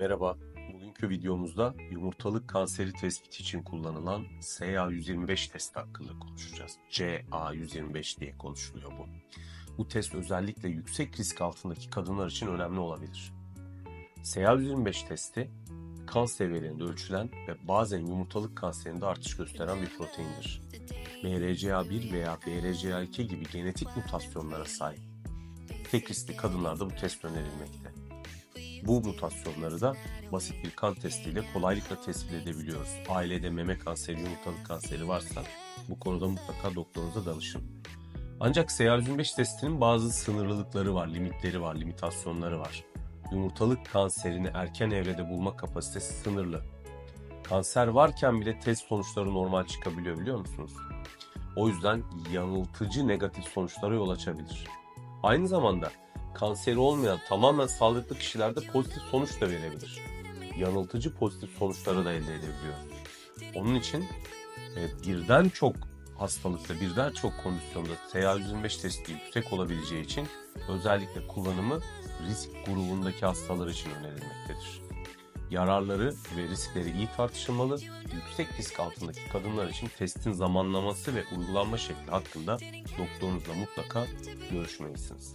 Merhaba, bugünkü videomuzda yumurtalık kanseri tespiti için kullanılan CA125 testi hakkında konuşacağız. CA125 diye konuşuluyor bu. Bu test özellikle yüksek risk altındaki kadınlar için önemli olabilir. CA125 testi kan seviyelerinde ölçülen ve bazen yumurtalık kanserinde artış gösteren bir proteindir. BRCA1 veya BRCA2 gibi genetik mutasyonlara sahip. Tek riskli kadınlarda bu test önerilmekte. Bu mutasyonları da basit bir kan testiyle kolaylıkla tespit edebiliyoruz. Ailede meme kanseri, yumurtalık kanseri varsa bu konuda mutlaka doktorunuza danışın. Ancak CR125 testinin bazı sınırlılıkları var, limitleri var, limitasyonları var. Yumurtalık kanserini erken evrede bulma kapasitesi sınırlı. Kanser varken bile test sonuçları normal çıkabiliyor biliyor musunuz? O yüzden yanıltıcı negatif sonuçlara yol açabilir. Aynı zamanda kanseri olmayan tamamen sağlıklı kişilerde pozitif sonuç da verebilir. Yanıltıcı pozitif sonuçları da elde edebiliyor. Onun için e, birden çok hastalıkta, birden çok kondisyonda TA125 testi yüksek olabileceği için özellikle kullanımı risk grubundaki hastalar için önerilmektedir. Yararları ve riskleri iyi tartışılmalı, yüksek risk altındaki kadınlar için testin zamanlaması ve uygulanma şekli hakkında doktorunuzla mutlaka görüşmelisiniz.